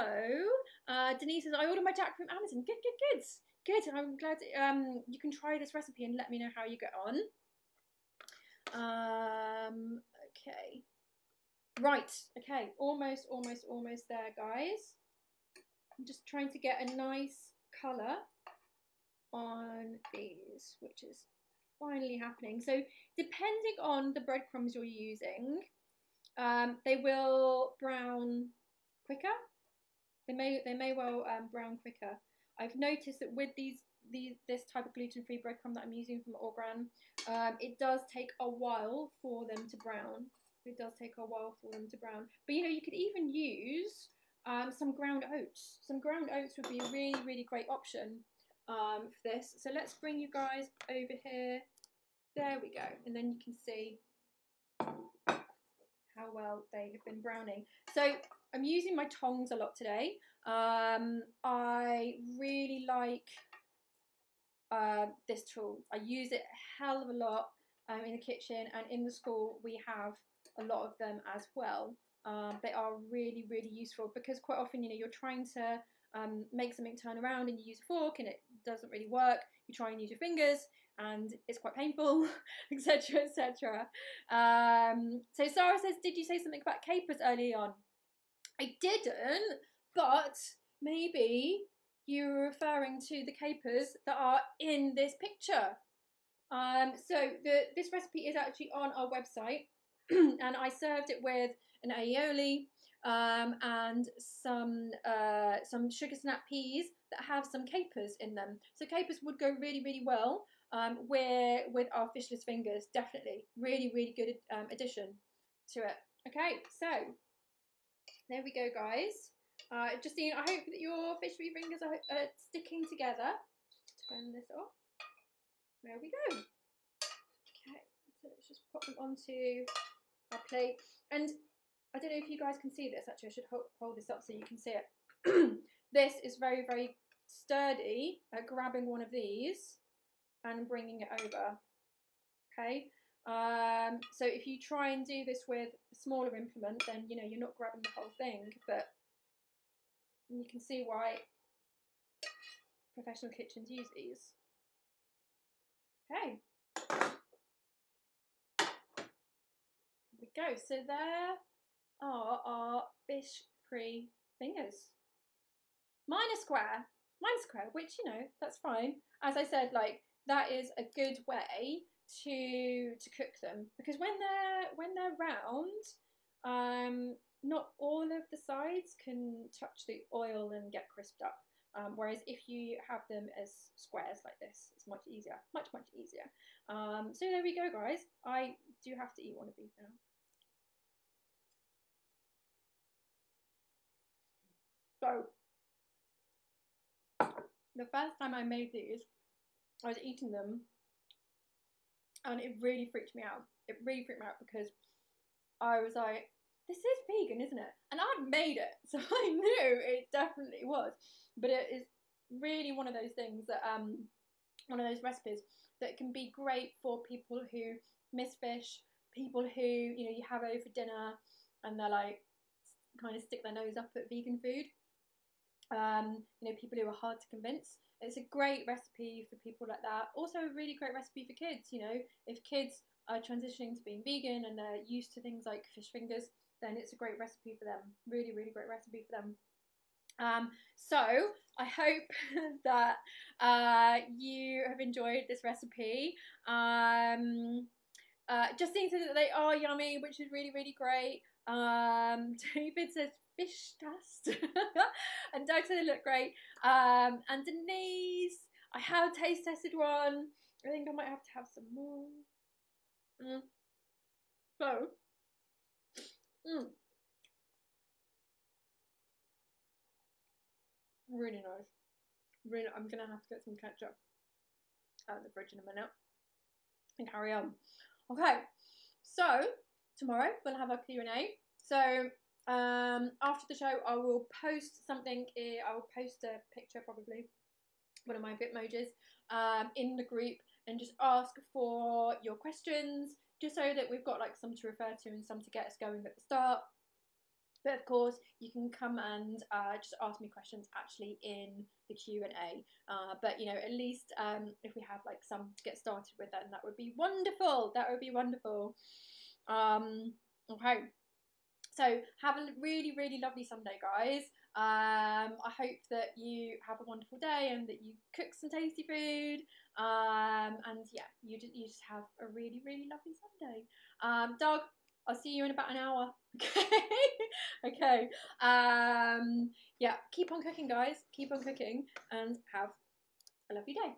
uh, Denise says, I ordered my jack from Amazon. Good, good, good. Good, I'm glad um, you can try this recipe and let me know how you get on. Um, okay. Right, okay, almost, almost, almost there, guys. I'm just trying to get a nice colour on these, which is finally happening. So depending on the breadcrumbs you're using, um, they will brown quicker. They may they may well um, brown quicker. I've noticed that with these these this type of gluten-free breadcrumb that I'm using from Orgran, um, it does take a while for them to brown. It does take a while for them to brown. But you know, you could even use um, some ground oats. Some ground oats would be a really, really great option um, for this. So let's bring you guys over here. There we go. And then you can see how well they have been browning. So I'm using my tongs a lot today. Um, I really like uh, this tool. I use it a hell of a lot um, in the kitchen and in the school we have a lot of them as well. Um, they are really, really useful because quite often, you know, you're trying to um, make something turn around and you use a fork and it doesn't really work. You try and use your fingers and it's quite painful, etc., etc. Um, so Sarah says, did you say something about capers early on? I didn't, but maybe you're referring to the capers that are in this picture. Um, so the, this recipe is actually on our website, and I served it with an aioli um, and some uh, some sugar snap peas that have some capers in them. So capers would go really really well um, with with our fishless fingers. Definitely, really really good um, addition to it. Okay, so there we go, guys. Uh, Justine, I hope that your fishery fingers are, are sticking together. Turn this off. There we go. Okay, so let's just pop them onto our plate. And I don't know if you guys can see this. Actually, I should hold, hold this up so you can see it. this is very, very sturdy at grabbing one of these and bringing it over. Okay. Um, so if you try and do this with a smaller implement, then you know you're not grabbing the whole thing, but you can see why professional kitchens use these. Okay. Here we go. So there are our fish-free fingers. Are square. Mine's square, which, you know, that's fine. As I said, like, that is a good way to to cook them. Because when they're when they're round um not all of the sides can touch the oil and get crisped up. Um, whereas if you have them as squares like this it's much easier much much easier. Um, so there we go guys. I do have to eat one of these now. So the first time I made these I was eating them and it really freaked me out. It really freaked me out because I was like, this is vegan, isn't it? And I'd made it, so I knew it definitely was. But it is really one of those things that, um, one of those recipes that can be great for people who miss fish, people who, you know, you have over dinner and they're like, kind of stick their nose up at vegan food. Um, you know, people who are hard to convince. It's a great recipe for people like that. Also, a really great recipe for kids. You know, if kids are transitioning to being vegan and they're used to things like fish fingers, then it's a great recipe for them. Really, really great recipe for them. Um, so I hope that uh, you have enjoyed this recipe. Um, uh, that they are yummy, which is really, really great. Um, David says fish dust. and Doug said they look great. Um, and Denise, I have a taste tested one. I think I might have to have some more. Mm. So, mm. really nice. Really, I'm gonna have to get some ketchup out of the fridge in a minute and carry on. Okay, so tomorrow we'll have our Q and A. So um, after the show, I will post something. I will post a picture, probably one of my Bitmojis, um, in the group and just ask for your questions, just so that we've got like some to refer to and some to get us going at the start. But of course, you can come and uh, just ask me questions actually in the Q and A. Uh, but you know, at least um, if we have like some to get started with, then that would be wonderful. That would be wonderful. Um, okay. So have a really, really lovely Sunday, guys. Um, I hope that you have a wonderful day and that you cook some tasty food. Um, and yeah, you just you just have a really, really lovely Sunday. Um, Doug, I'll see you in about an hour. Okay. okay. Um, yeah, keep on cooking, guys. Keep on cooking and have a lovely day.